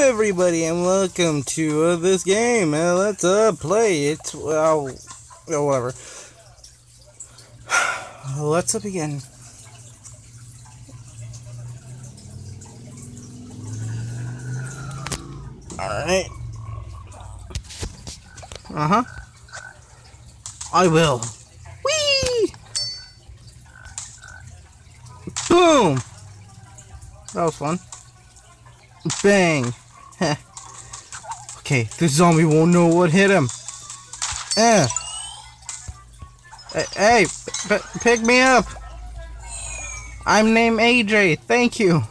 everybody, and welcome to uh, this game. Uh, let's uh, play it. Well, uh, whatever. let's again. Alright. Uh huh. I will. Whee! Boom! That was fun. Bang! okay, the zombie won't know what hit him. Eh. Hey, hey pick me up! I'm named AJ, thank you.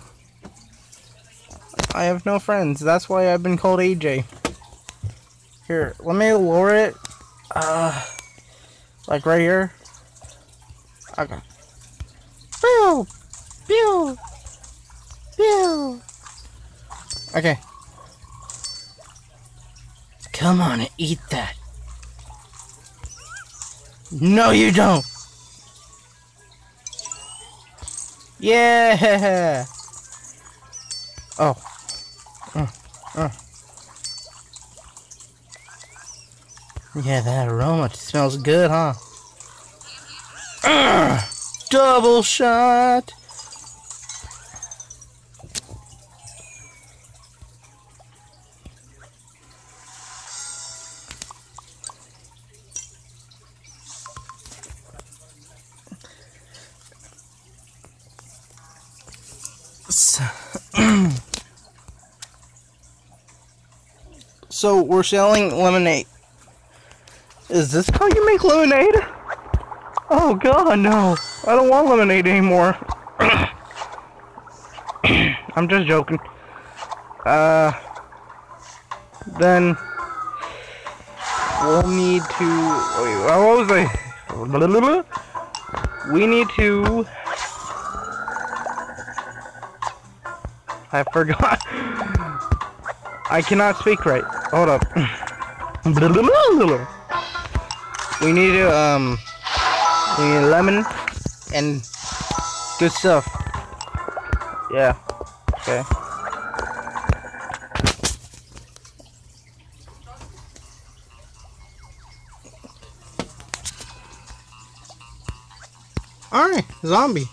I have no friends, that's why I've been called AJ. Here, let me lower it. Uh, like right here. Okay. Pew! Pew! Pew! Okay. Come on and eat that. No, you don't. Yeah. Oh. Uh, uh. Yeah, that aroma smells good, huh? Uh, double shot. So we're selling lemonade. Is this how you make lemonade? Oh god, no. I don't want lemonade anymore. I'm just joking. Uh, then we'll need to. Wait, what was I? We need to I forgot. I cannot speak right. Hold up. We need to, um, we need lemon and good stuff. Yeah. Okay. Alright, zombie.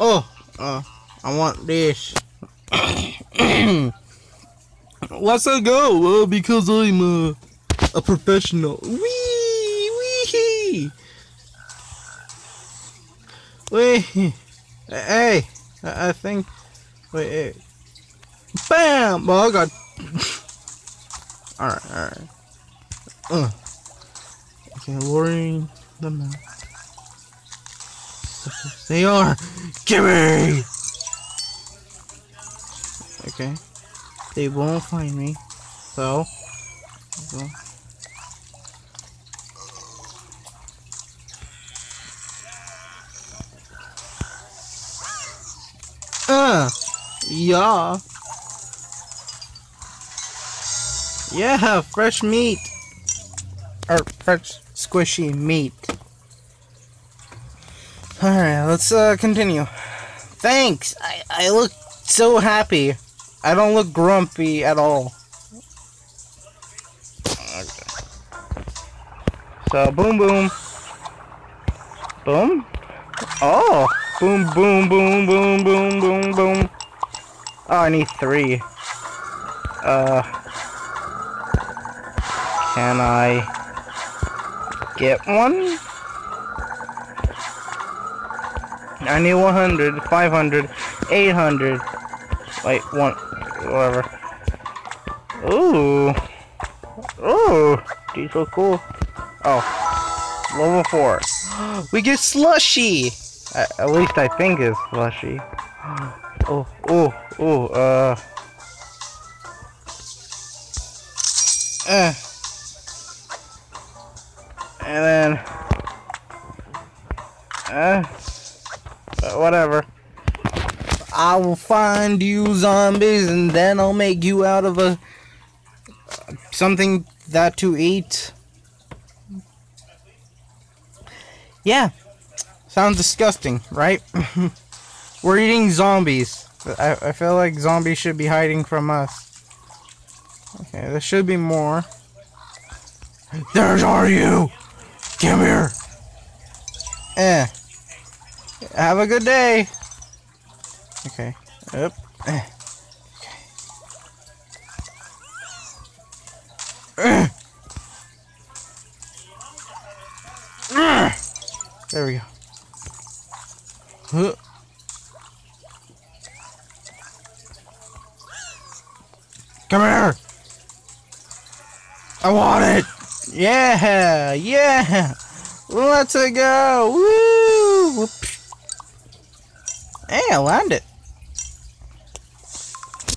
Oh, uh, I want this. Let's go. Uh, because I'm uh, a professional. Wee wee. Wait. Hey. I, I think. Wait. Hey. Bam. Oh God. all right. All right. Uh. Okay, lowering the map. They are. Gimme. Okay. They won't find me. So. so. Uh, yeah. Yeah, fresh meat. Or fresh squishy meat. Alright, let's uh, continue. Thanks! I, I look so happy. I don't look grumpy at all. Okay. So, boom, boom. Boom? Oh! Boom, boom, boom, boom, boom, boom, boom. Oh, I need three. Uh... Can I... get one? I need 100, 500, 800. Wait, one whatever. Ooh. Ooh. These look cool. Oh. Level 4. We get slushy! At, at least I think it's slushy. Oh, oh, oh, uh... Eh. And then... Eh. Whatever. I will find you zombies and then I'll make you out of a something that to eat. Yeah. Sounds disgusting, right? We're eating zombies. I, I feel like zombies should be hiding from us. Okay, there should be more. There's are you! Come here! Eh. Have a good day! Okay. Yep. Eh. Eh. There we go. Come here! I want it! Yeah! Yeah! Let's go! Woo! Hey, I landed.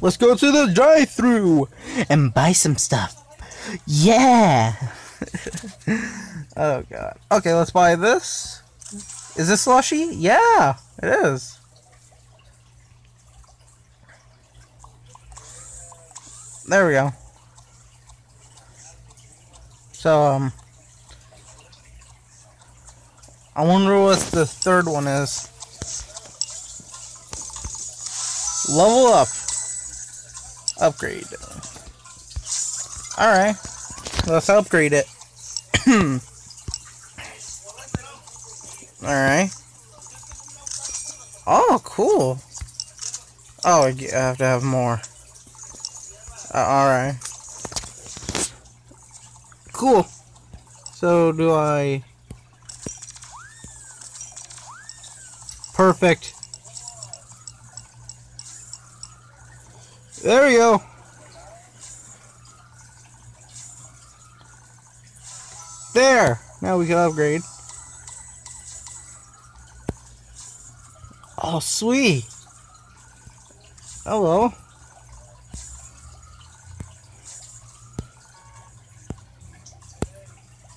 Let's go to the drive-through and buy some stuff. Yeah! oh god. Okay, let's buy this. Is this slushy? Yeah, it is. There we go. So, um, I wonder what the third one is. Level up. Upgrade. Alright. Let's upgrade it. Alright. Oh, cool. Oh, I have to have more. Uh, Alright. Cool. So, do I... Perfect. There we go. There! Now we can upgrade. Oh, sweet. Hello.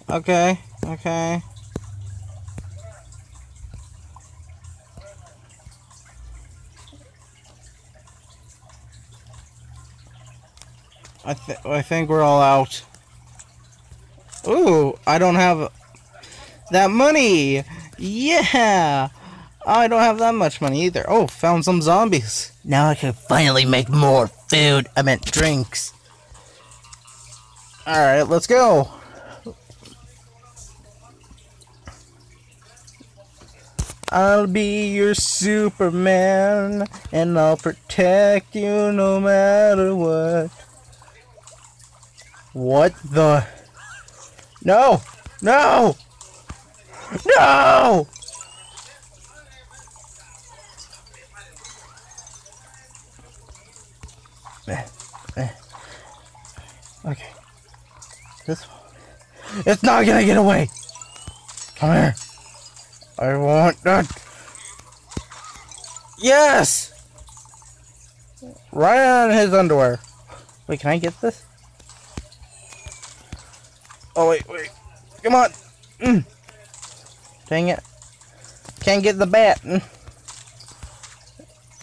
Okay, okay. I th I think we're all out. Ooh, I don't have that money. Yeah. I don't have that much money either. Oh, found some zombies. Now I can finally make more food. I meant drinks. Alright, let's go. I'll be your Superman, and I'll protect you no matter what. What the? No! No! No! Eh, eh. Okay. This one. It's not gonna get away! Come here. I want that. Yes! Right on his underwear. Wait, can I get this? Oh, wait, wait. Come on. Mm. Dang it. Can't get the bat. Mm.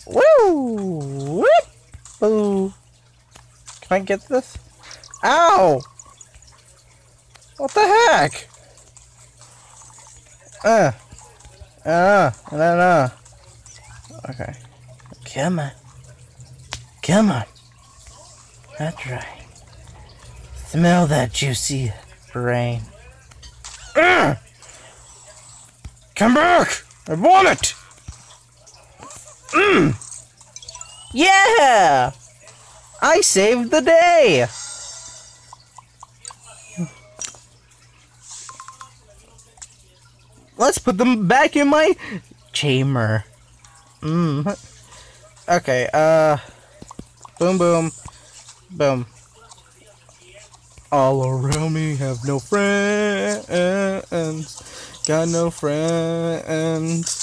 Woo! Whoop! Boo. Can I get this? Ow! What the heck? Uh. Uh. No, no. Okay. Come on. Come on. That's right. Smell that juicy brain. Come back! I want it! Mmm! Yeah! I saved the day! Let's put them back in my chamber. Mmm. Okay, uh... Boom, boom. Boom. All around me have no friends. Got no friends.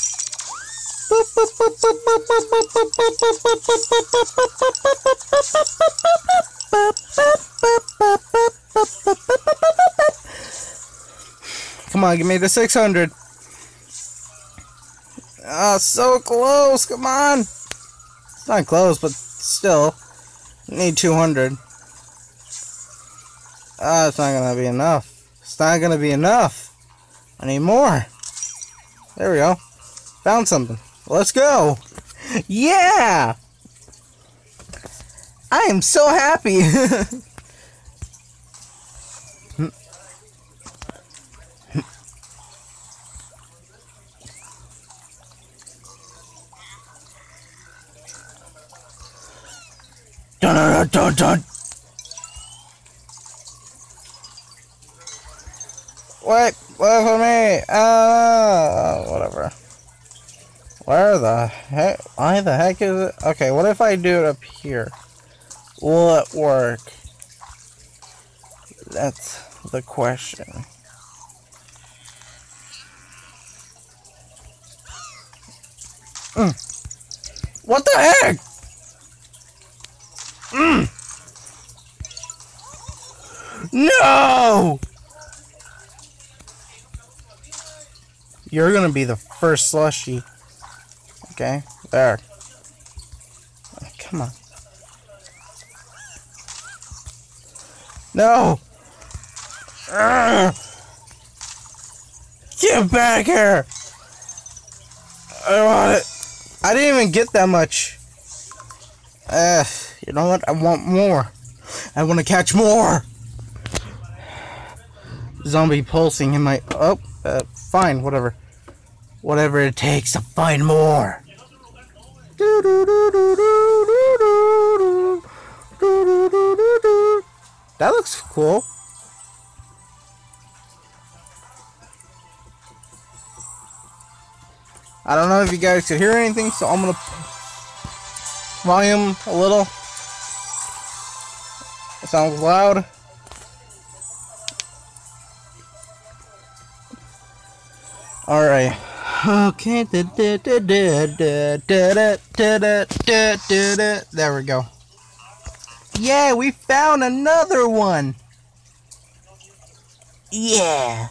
Come on, give me the 600. Ah, oh, so close. Come on. It's not close, but still. Need 200. Ah, it's not going to be enough. It's not going to be enough. I need more. There we go. Found something. Let's go. Yeah! I am so happy. dun, dun, dun, dun. Wait, wait for me. Uh, whatever. Where the heck? Why the heck is it? Okay, what if I do it up here? Will it work? That's the question. Mm. What the heck? Mm. No! You're gonna be the first slushy. Okay, there. Come on. No! Ugh. Get back here! I want it. I didn't even get that much. Uh, you know what? I want more. I want to catch more. Zombie pulsing in my. Oh, fine, whatever. Whatever it takes to find more. That looks cool. I don't know if you guys could hear anything, so I'm gonna volume a little. It sounds loud. All right. Okay. There we go. Yeah, we found another one. Yeah.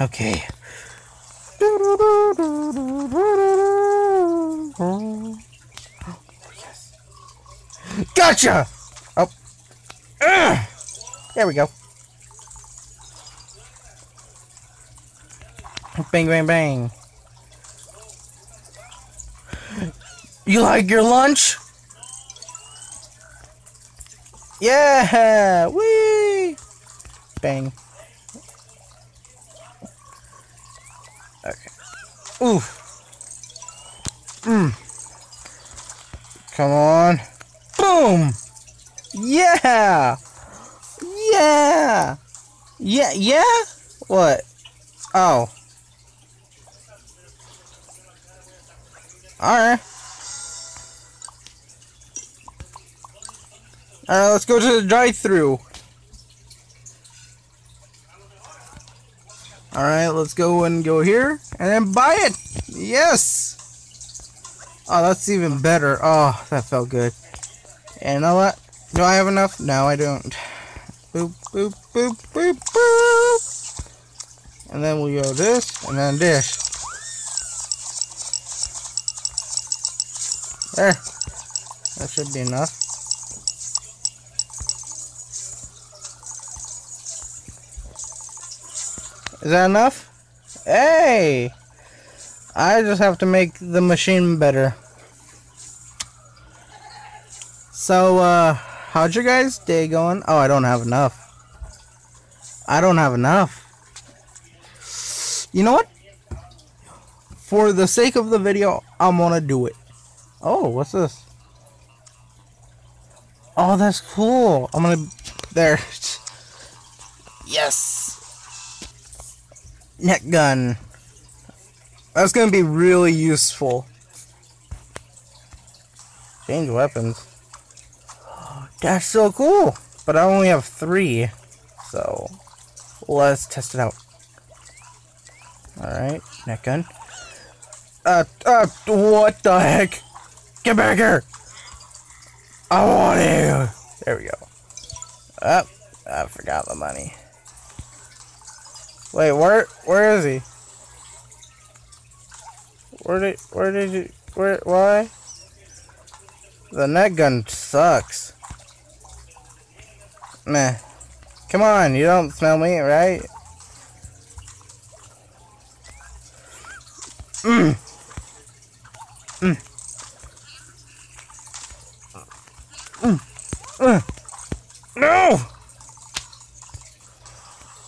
Okay. Gotcha! Oh. Ugh. There we go. Bang, bang, bang. You like your lunch? Yeah! Whee! Bang. Okay. Oof. Mmm. Come on. Boom! Yeah! Yeah! Yeah, yeah? What? Oh. Alright. Alright, let's go to the drive-through. Alright, let's go and go here and then buy it. Yes. Oh, that's even better. Oh, that felt good. And you know what? Do I have enough? No, I don't. Boop, boop, boop, boop, boop. And then we go this and then this. There. That should be enough. Is that enough? Hey! I just have to make the machine better. So, uh, how'd your guys' day going? Oh, I don't have enough. I don't have enough. You know what? For the sake of the video, I'm gonna do it. Oh, what's this? Oh, that's cool. I'm gonna... There. Yes net gun. That's gonna be really useful. Change weapons. That's so cool. But I only have three. So let's test it out. Alright, net gun. Uh, uh, what the heck? Get back here! I want you! There we go. Up, oh, I forgot the money. Wait, where where is he? Where did where did you where why? The net gun sucks. Meh. Come on, you don't smell me, right? Mmm. Mmm. Mmm. Uh. No!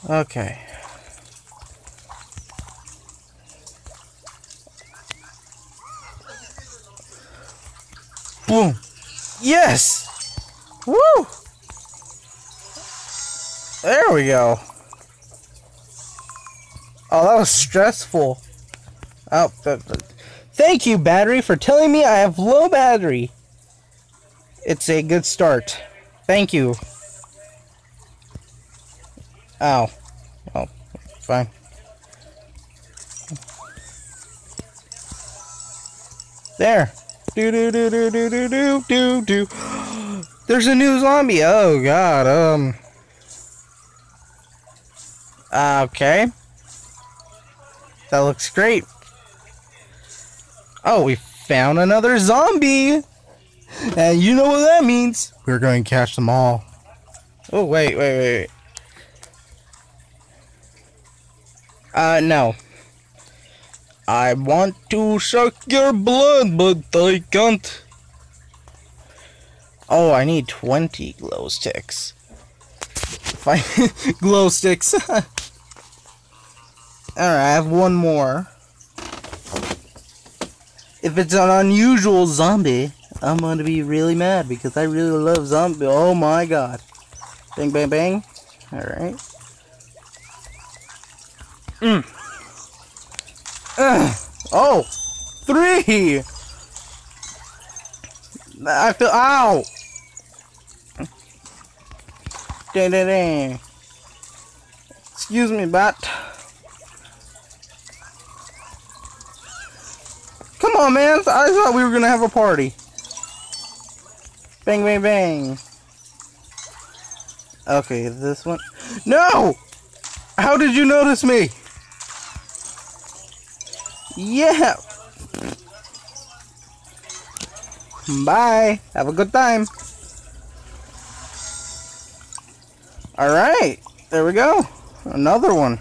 Okay. Boom. Yes! Woo! There we go. Oh, that was stressful. Oh, thank you, battery, for telling me I have low battery. It's a good start. Thank you. Ow. Oh, fine. There. Do do do do do do do do do. There's a new zombie. Oh god. Um. Okay. That looks great. Oh, we found another zombie. And you know what that means. We're going to catch them all. Oh, wait, wait, wait, wait. Uh, no. I want to suck your blood, but I can't. Oh, I need 20 glow sticks. Fine. glow sticks. Alright, I have one more. If it's an unusual zombie, I'm gonna be really mad because I really love zombie. Oh my god. Bang, bang, bang. Alright. Mm. Ugh. Oh! Three! I feel. Ow! Dang, dang, dang. Excuse me, bat. Come on, man. I thought we were gonna have a party. Bang, bang, bang. Okay, this one. No! How did you notice me? Yeah. Bye. Have a good time. Alright. There we go. Another one.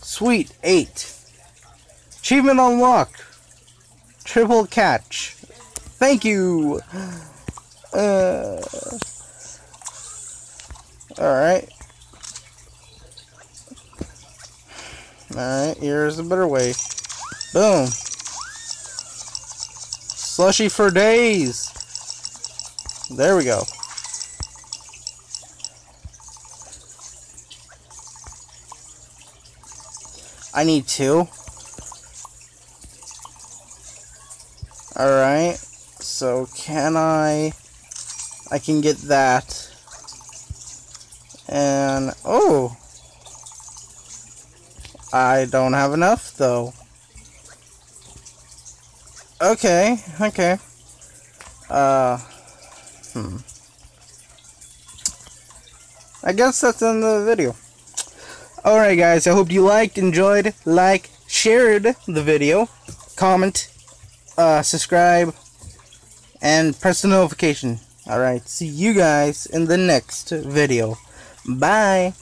Sweet. Eight. Achievement unlocked. Triple catch. Thank you. Uh, Alright. Alright, here's a better way. Boom. Slushy for days. There we go. I need two. Alright. So can I... I can get that. And... Oh! I don't have enough, though. Okay, okay. Uh... Hmm. I guess that's the end of the video. Alright guys, I hope you liked, enjoyed, like, shared the video, comment, uh, subscribe, and press the notification. Alright, see you guys in the next video. Bye!